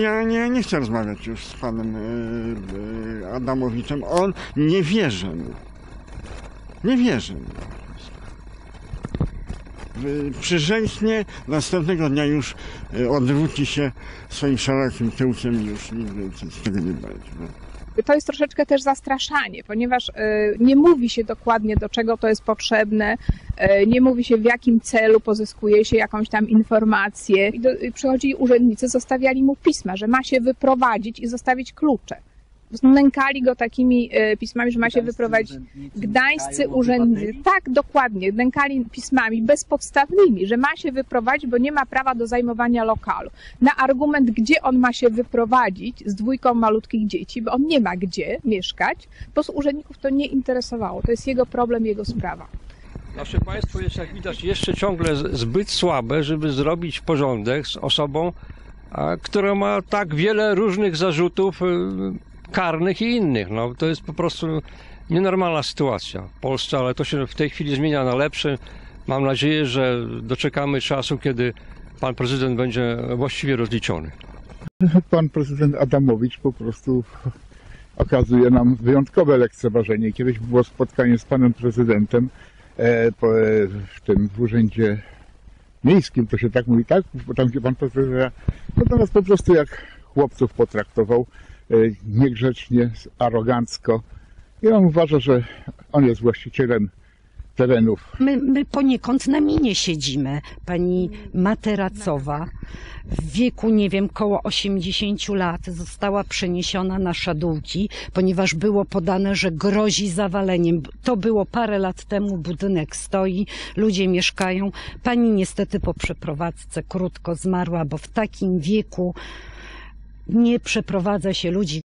Ja nie, nie chcę rozmawiać już z panem y, y, Adamowiczem. On nie wierzy mi. Nie wierzy mi. Przyrzęśnie następnego dnia już y, odwróci się swoim szerokim tyłkiem i już nic z tego nie będzie. No. To jest troszeczkę też zastraszanie, ponieważ e, nie mówi się dokładnie do czego to jest potrzebne, e, nie mówi się w jakim celu pozyskuje się jakąś tam informację. I do, i przychodzi urzędnicy, zostawiali mu pisma, że ma się wyprowadzić i zostawić klucze. Nękali go takimi e, pismami, że ma się wyprowadzić. Gdańscy urzędnicy, tak dokładnie, nękali pismami bezpodstawnymi, że ma się wyprowadzić, bo nie ma prawa do zajmowania lokalu. Na argument, gdzie on ma się wyprowadzić z dwójką malutkich dzieci, bo on nie ma gdzie mieszkać, po prostu urzędników to nie interesowało. To jest jego problem, jego sprawa. Nasze państwo jest, jak widać, jeszcze ciągle zbyt słabe, żeby zrobić porządek z osobą, która ma tak wiele różnych zarzutów y, karnych i innych. No, to jest po prostu nienormalna sytuacja w Polsce, ale to się w tej chwili zmienia na lepsze. Mam nadzieję, że doczekamy czasu, kiedy pan prezydent będzie właściwie rozliczony. pan prezydent Adamowicz po prostu okazuje nam wyjątkowe lekceważenie. Kiedyś było spotkanie z panem prezydentem e, e, w tym w urzędzie miejskim, to się tak mówi, tak? Bo Tam, gdzie pan prezydent, no to nas po prostu jak chłopców potraktował niegrzecznie, arogancko. I on uważa, że on jest właścicielem terenów My, my poniekąd na minie siedzimy. Pani Materacowa w wieku, nie wiem, koło 80 lat została przeniesiona na Szadółki, ponieważ było podane, że grozi zawaleniem. To było parę lat temu, budynek stoi, ludzie mieszkają. Pani niestety po przeprowadzce krótko zmarła, bo w takim wieku nie przeprowadza się ludzi